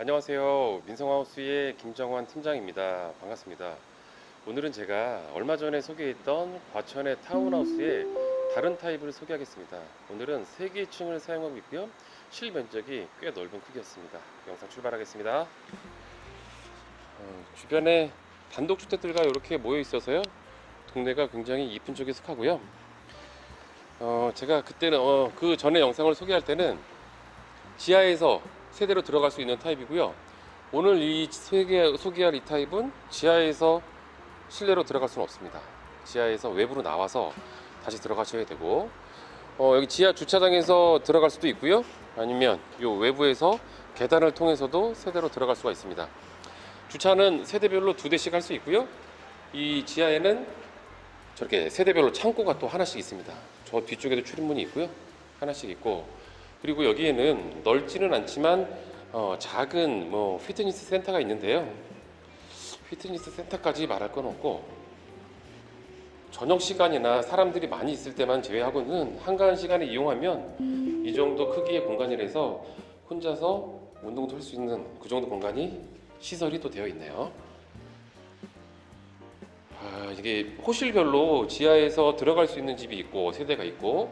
안녕하세요. 민성하우스의 김정환 팀장입니다. 반갑습니다. 오늘은 제가 얼마 전에 소개했던 과천의 타운하우스의 다른 타입을 소개하겠습니다. 오늘은 3개층을 사용하고 있고요. 실 면적이 꽤 넓은 크기였습니다. 영상 출발하겠습니다. 어, 주변에 단독주택들과 이렇게 모여 있어서요. 동네가 굉장히 이쁜 쪽에 속하고요. 어, 제가 그때는 어, 그 전에 영상을 소개할 때는 지하에서 세대로 들어갈 수 있는 타입이고요. 오늘 이 소개, 소개할 이 타입은 지하에서 실내로 들어갈 수는 없습니다. 지하에서 외부로 나와서 다시 들어가셔야 되고 어, 여기 지하 주차장에서 들어갈 수도 있고요. 아니면 요 외부에서 계단을 통해서도 세대로 들어갈 수가 있습니다. 주차는 세대별로 두 대씩 할 수 있고요. 이 지하에는 저렇게 세대별로 창고가 또 하나씩 있습니다. 저 뒤쪽에도 출입문이 있고요. 하나씩 있고 그리고 여기에는 넓지는 않지만 어, 작은 뭐 피트니스 센터가 있는데요. 피트니스 센터까지 말할 건 없고 저녁 시간이나 사람들이 많이 있을 때만 제외하고는 한가한 시간에 이용하면 이 정도 크기의 공간이라서 혼자서 운동도 할 수 있는 그 정도 공간이 시설이 또 되어 있네요. 아, 이게 호실별로 지하에서 들어갈 수 있는 집이 있고 세대가 있고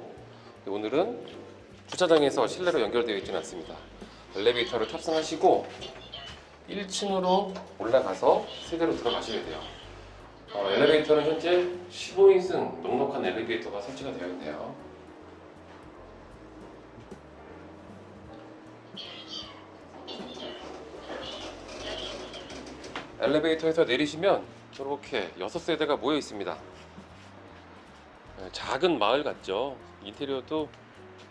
오늘은 주차장에서 실내로 연결되어 있지는 않습니다. 엘리베이터를 탑승하시고 1층으로 올라가서 세대로 들어가셔야 돼요. 어, 엘리베이터는 현재 15인승 넉넉한 엘리베이터가 설치가 되어 있네요. 엘리베이터에서 내리시면 이렇게 6세대가 모여 있습니다. 네, 작은 마을 같죠? 인테리어도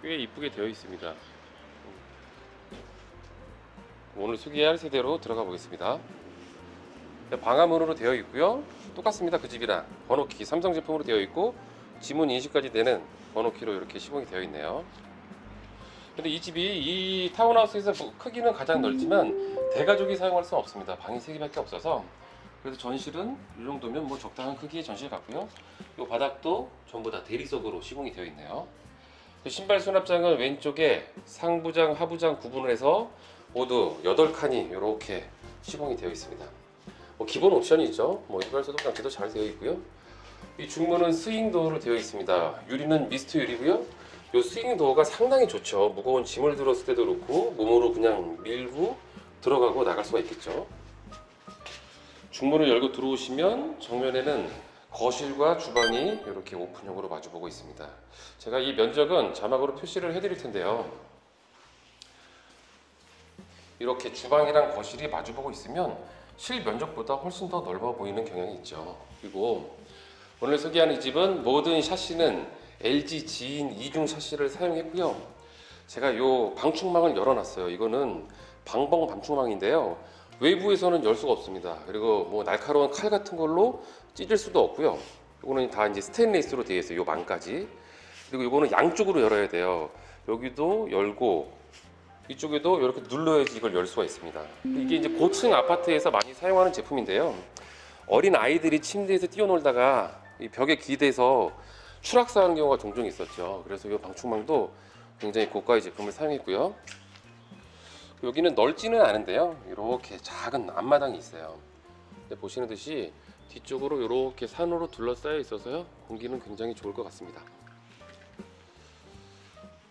꽤 이쁘게 되어 있습니다. 오늘 소개할 세대로 들어가 보겠습니다. 네, 방화문으로 되어 있고요. 똑같습니다. 그 집이랑 번호키 삼성 제품으로 되어 있고 지문 인식까지 되는 번호키로 이렇게 시공이 되어 있네요. 근데 이 집이 이 타운하우스에서 뭐 크기는 가장 넓지만 대가족이 사용할 수는 없습니다. 방이 3개밖에 없어서 그래서 전실은 이 정도면 뭐 적당한 크기의 전실 같고요. 이 바닥도 전부 다 대리석으로 시공이 되어 있네요. 그 신발 수납장은 왼쪽에 상부장, 하부장 구분을 해서 모두 8칸이 이렇게 시공이 되어 있습니다. 뭐 기본 옵션이죠. 뭐 이발 소독 장치도 잘 되어 있고요. 이 중문은 스윙 도어로 되어 있습니다. 유리는 미스트 유리고요. 이 스윙 도어가 상당히 좋죠. 무거운 짐을 들었을 때도 그렇고 몸으로 그냥 밀고 들어가고 나갈 수가 있겠죠. 중문을 열고 들어오시면 정면에는 거실과 주방이 이렇게 오픈형으로 마주보고 있습니다. 제가 이 면적은 자막으로 표시를 해드릴 텐데요. 이렇게 주방이랑 거실이 마주보고 있으면 실 면적보다 훨씬 더 넓어 보이는 경향이 있죠. 그리고 오늘 소개하는 이 집은 모든 샤시는 LG 지인 이중 샤시를 사용했고요. 제가 요 방충망을 열어놨어요. 이거는 방벙 방충망인데요. 외부에서는 열 수가 없습니다. 그리고 뭐 날카로운 칼 같은 걸로 찢을 수도 없고요. 이거는 다 이제 스테인레스로 되어 있어요. 요 망까지. 그리고 이거는 양쪽으로 열어야 돼요. 여기도 열고 이쪽에도 이렇게 눌러야지 이걸 열 수가 있습니다. 이게 이제 고층 아파트에서 많이 사용하는 제품인데요. 어린 아이들이 침대에서 뛰어놀다가 이 벽에 기대서 추락사하는 경우가 종종 있었죠. 그래서 이 방충망도 굉장히 고가의 제품을 사용했고요. 여기는 넓지는 않은데요. 이렇게 작은 앞마당이 있어요. 보시는 듯이 뒤쪽으로 이렇게 산으로 둘러싸여 있어서요. 공기는 굉장히 좋을 것 같습니다.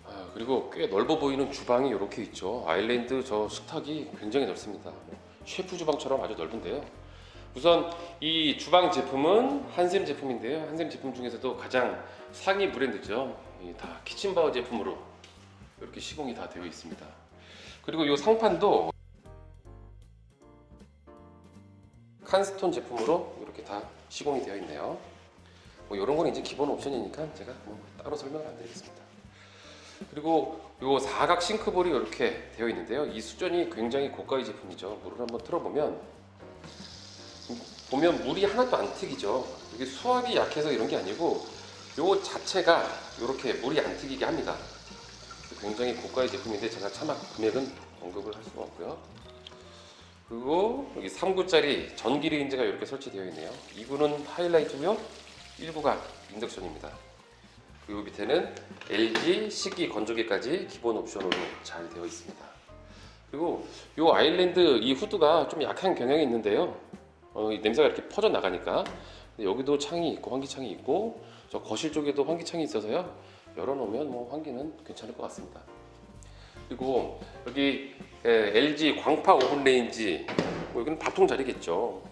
아, 그리고 꽤 넓어 보이는 주방이 이렇게 있죠. 아일랜드 저 식탁이 굉장히 넓습니다. 셰프 주방처럼 아주 넓은데요. 우선 이 주방 제품은 한샘 제품인데요. 한샘 제품 중에서도 가장 상위 브랜드죠. 이다 키친바우 제품으로 이렇게 시공이 다 되어 있습니다. 그리고 이 상판도 칸스톤 제품으로 이렇게 다 시공이 되어 있네요. 뭐 이런 건 이제 기본 옵션이니까 제가 뭐 따로 설명을 안 드리겠습니다. 그리고 이 사각 싱크볼이 이렇게 되어 있는데요. 이 수전이 굉장히 고가의 제품이죠. 물을 한번 틀어보면 보면 물이 하나도 안 튀기죠. 이게 수압이 약해서 이런 게 아니고 요 자체가 이렇게 물이 안 튀기게 합니다. 굉장히 고가의 제품인데 제가 차마 금액은 언급을 할 수가 없고요. 그리고 여기 3구짜리 전기 레인지가 이렇게 설치되어 있네요. 2구는 하이라이트고요. 1구가 인덕션입니다. 그리고 밑에는 LG 식기 건조기까지 기본 옵션으로 잘 되어 있습니다. 그리고 이 아일랜드 이 후드가 좀 약한 경향이 있는데요. 어, 이 냄새가 이렇게 퍼져 나가니까 여기도 창이 있고 환기창이 있고 저 거실 쪽에도 환기창이 있어서요. 열어놓으면 뭐 환기는 괜찮을 것 같습니다. 그리고 여기 에, LG 광파 오븐 레인지 뭐 여기는 밥통 자리겠죠.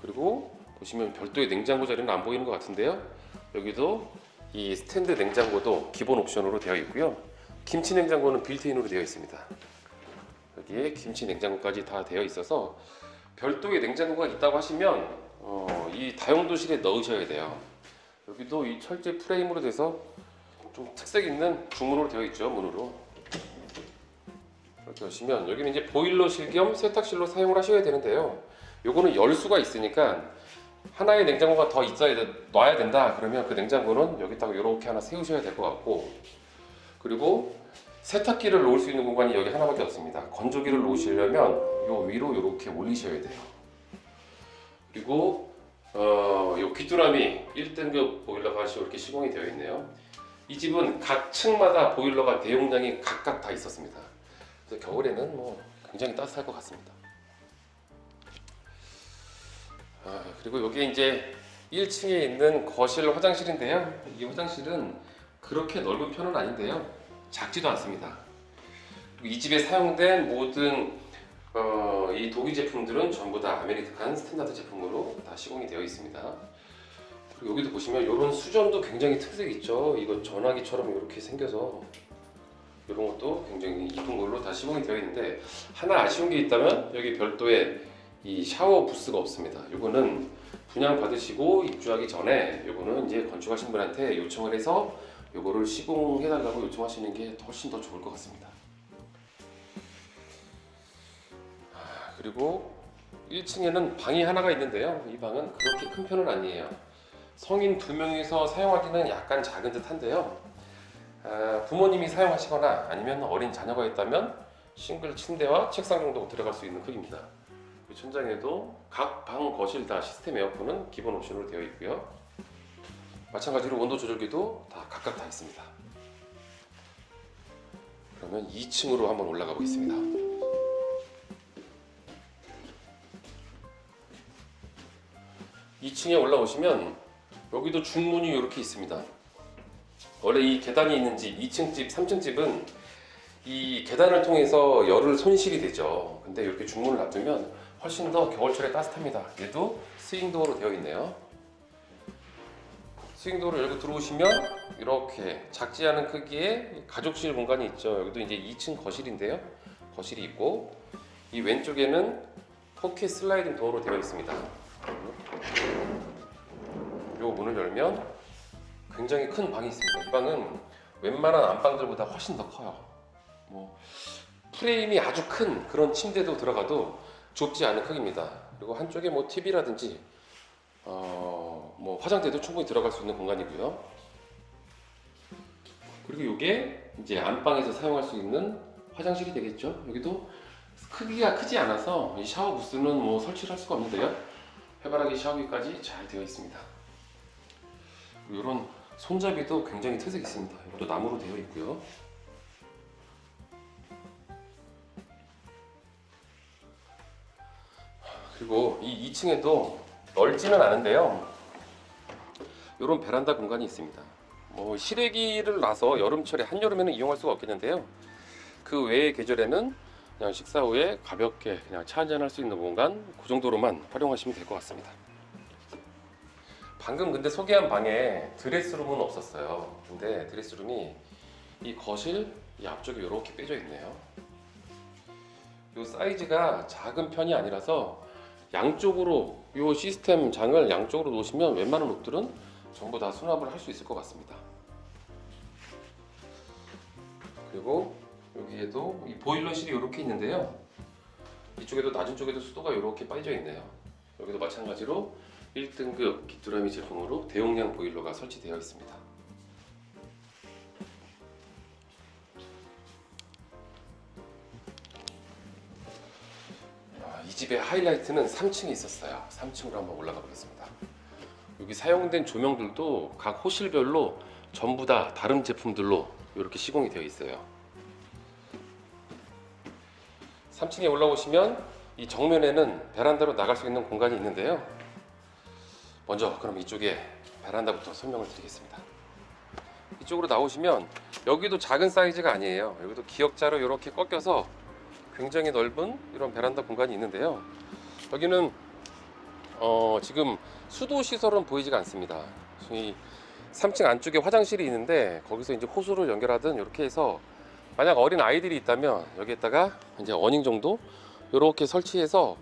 그리고 보시면 별도의 냉장고 자리는 안 보이는 것 같은데요. 여기도 이 스탠드 냉장고도 기본 옵션으로 되어 있고요. 김치 냉장고는 빌트인으로 되어 있습니다. 여기에 김치 냉장고까지 다 되어 있어서 별도의 냉장고가 있다고 하시면 어, 이 다용도실에 넣으셔야 돼요. 여기도 이 철제 프레임으로 돼서 좀 특색 있는 주문으로 되어 있죠 문으로. 이렇게 하시면 여기는 이제 보일러실 겸 세탁실로 사용을 하셔야 되는데요. 요거는 열수가 있으니까 하나의 냉장고가 더 있어야 돼, 놔야 된다. 그러면 그 냉장고는 여기다가 이렇게 하나 세우셔야 될 것 같고. 그리고 세탁기를 놓을 수 있는 공간이 여기 하나밖에 없습니다. 건조기를 놓으시려면 요 위로 이렇게 올리셔야 돼요. 그리고 어, 요 귀뚜라미 1등급 보일러가 이렇게 시공이 되어 있네요 이 집은 각 층마다 보일러가 대용량이 각각 다 있었습니다 그래서 겨울에는 뭐 굉장히 따뜻할 것 같습니다 아, 그리고 여기 이제 1층에 있는 거실 화장실인데요. 이 화장실은 그렇게 넓은 편은 아닌데요. 작지도 않습니다. 이 집에 사용된 모든 어, 이 도기 제품들은 전부 다 American Standard 제품으로 다 시공이 되어 있습니다. 그리고 여기도 보시면 이런 수전도 굉장히 특색 있죠. 이거 전화기처럼 이렇게 생겨서 이런 것도 굉장히 이쁜 걸로 다 시공이 되어 있는데 하나 아쉬운 게 있다면 여기 별도의 이 샤워 부스가 없습니다. 이거는 분양 받으시고 입주하기 전에 이거는 이제 건축하신 분한테 요청을 해서 이거를 시공해 달라고 요청하시는 게 훨씬 더 좋을 것 같습니다. 그리고 1층에는 방이 하나가 있는데요. 이 방은 그렇게 큰 편은 아니에요. 성인 두 명이서 사용하기는 약간 작은 듯 한데요. 아, 부모님이 사용하시거나 아니면 어린 자녀가 있다면 싱글 침대와 책상 정도 들어갈 수 있는 크기입니다. 그 천장에도 각 방 거실 다 시스템 에어컨은 기본 옵션으로 되어 있고요. 마찬가지로 온도 조절기도 다 각각 다 있습니다. 그러면 2층으로 한번 올라가 보겠습니다. 2층에 올라오시면 여기도 중문이 이렇게 있습니다. 원래 이 계단이 있는 집, 2층 집, 3층 집은 이 계단을 통해서 열을 손실이 되죠. 근데 이렇게 중문을 놔두면 훨씬 더 겨울철에 따뜻합니다. 얘도 스윙도어로 되어 있네요. 스윙도어를 열고 들어오시면 이렇게 작지 않은 크기의 가족실 공간이 있죠. 여기도 이제 2층 거실인데요. 거실이 있고 이 왼쪽에는 4K 슬라이딩 도어로 되어 있습니다. 요 문을 열면 굉장히 큰 방이 있습니다. 이 방은 웬만한 안방들보다 훨씬 더 커요. 뭐 프레임이 아주 큰 그런 침대도 들어가도 좁지 않은 크기입니다. 그리고 한쪽에 뭐 TV라든지 어, 뭐 화장대도 충분히 들어갈 수 있는 공간이고요. 그리고 이게 이제 안방에서 사용할 수 있는 화장실이 되겠죠. 여기도 크기가 크지 않아서 이 샤워 부스는 뭐 설치를 할 수가 없는데요. 해바라기 샤워기까지 잘 되어 있습니다. 이런 손잡이도 굉장히 특색 있습니다. 이것도 나무로 되어 있고요. 그리고 이 2층에도 넓지는 않은데요. 이런 베란다 공간이 있습니다. 뭐 실외기를 놔서 여름철에 한여름에는 이용할 수가 없겠는데요. 그 외의 계절에는 그냥 식사 후에 가볍게 그냥 차 한잔 할 수 있는 공간 그 정도로만 활용하시면 될 것 같습니다. 방금 근데 소개한 방에 드레스룸은 없었어요. 근데 드레스룸이 이 거실 이 앞쪽에 이렇게 빼져 있네요. 이 사이즈가 작은 편이 아니라서 양쪽으로 이 시스템 장을 양쪽으로 놓으시면 웬만한 옷들은 전부 다 수납을 할 수 있을 것 같습니다. 그리고 여기에도 이 보일러실이 이렇게 있는데요. 이쪽에도 낮은 쪽에도 수도가 이렇게 빠져 있네요. 여기도 마찬가지로 1등급 귀뚜라미 제품으로 대용량 보일러가 설치되어 있습니다. 아, 이 집의 하이라이트는 3층에 있었어요. 3층으로 한번 올라가 보겠습니다. 여기 사용된 조명들도 각 호실별로 전부 다 다른 제품들로 이렇게 시공이 되어 있어요. 3층에 올라오시면 이 정면에는 베란다로 나갈 수 있는 공간이 있는데요. 먼저 그럼 이쪽에 베란다부터 설명을 드리겠습니다. 이쪽으로 나오시면 여기도 작은 사이즈가 아니에요. 여기도 기역자로 이렇게 꺾여서 굉장히 넓은 이런 베란다 공간이 있는데요. 여기는 어, 지금 수도 시설은 보이지가 않습니다. 이 3층 안쪽에 화장실이 있는데 거기서 이제 호수를 연결하든 이렇게 해서 만약 어린 아이들이 있다면 여기에다가 이제 어닝 정도 이렇게 설치해서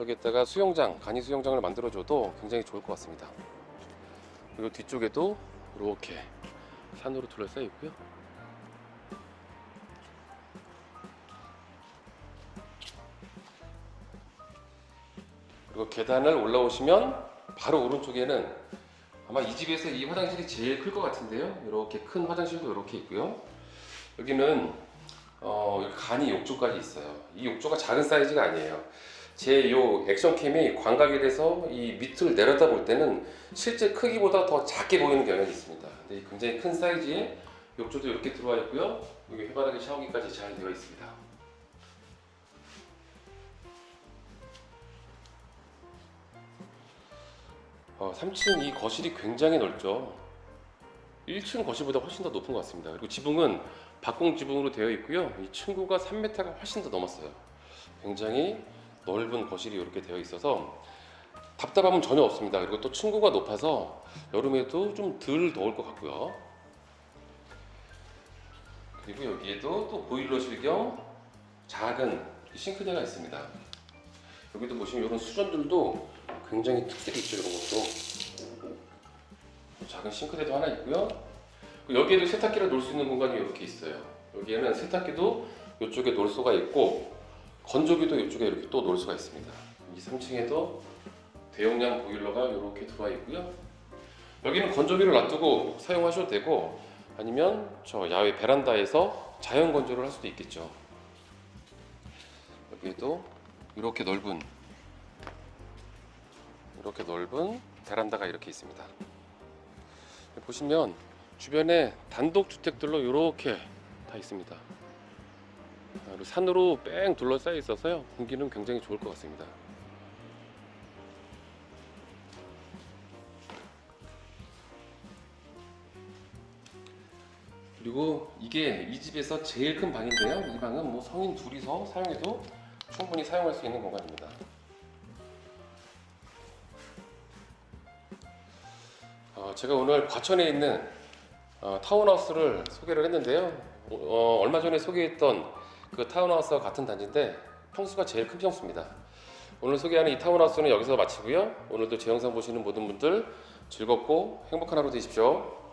여기에다가 수영장, 간이 수영장을 만들어줘도 굉장히 좋을 것 같습니다. 그리고 뒤쪽에도 이렇게 산으로 둘러싸여 있고요. 그리고 계단을 올라오시면 바로 오른쪽에는 아마 이 집에서 이 화장실이 제일 클 것 같은데요. 이렇게 큰 화장실도 이렇게 있고요. 여기는 어, 간이 욕조까지 있어요. 이 욕조가 작은 사이즈가 아니에요. 제 요 액션캠이 광각이 돼서 이 밑을 내려다 볼 때는 실제 크기보다 더 작게 보이는 경향이 있습니다. 근데 이 굉장히 큰 사이즈의 욕조도 이렇게 들어와 있고요. 여기 해바라기 샤워기까지 잘 되어 있습니다. 어, 3층 이 거실이 굉장히 넓죠. 1층 거실보다 훨씬 더 높은 것 같습니다. 그리고 지붕은 박공 지붕으로 되어 있고요. 이 층고가 3m가 훨씬 더 넘었어요. 굉장히 넓은 거실이 이렇게 되어 있어서 답답함은 전혀 없습니다. 그리고 또 층고가 높아서 여름에도 좀 덜 더울 것 같고요. 그리고 여기에도 또 보일러실 겸 작은 싱크대가 있습니다. 여기도 보시면 이런 수전들도 굉장히 특색이 있죠. 이런 것도 작은 싱크대도 하나 있고요. 여기에도 세탁기를 놓을 수 있는 공간이 이렇게 있어요. 여기에는 세탁기도 이쪽에 놓을 수가 있고 건조기도 이쪽에 이렇게 또 놓을 수가 있습니다. 이 3층에도 대용량 보일러가 이렇게 들어와 있고요. 여기는 건조기를 놔두고 사용하셔도 되고 아니면 저 야외 베란다에서 자연 건조를 할 수도 있겠죠. 여기에도 이렇게 넓은 이렇게 넓은 베란다가 이렇게 있습니다. 보시면 주변에 단독 주택들로 이렇게 다 있습니다. 아, 그리고 산으로 뺑 둘러싸여 있어서요 공기는 굉장히 좋을 것 같습니다. 그리고 이게 이 집에서 제일 큰 방인데요. 이 방은 뭐 성인 둘이서 사용해도 충분히 사용할 수 있는 공간입니다. 어, 제가 오늘 과천에 있는 어, 타운하우스를 소개를 했는데요. 어, 얼마 전에 소개했던 그 타운하우스와 같은 단지인데 평수가 제일 큰 평수입니다. 오늘 소개하는 이 타운하우스는 여기서 마치고요. 오늘도 제 영상 보시는 모든 분들 즐겁고 행복한 하루 되십시오.